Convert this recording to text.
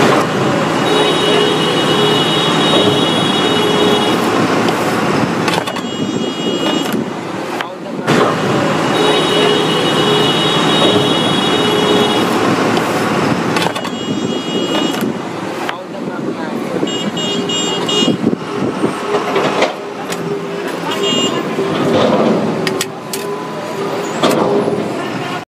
すごいね。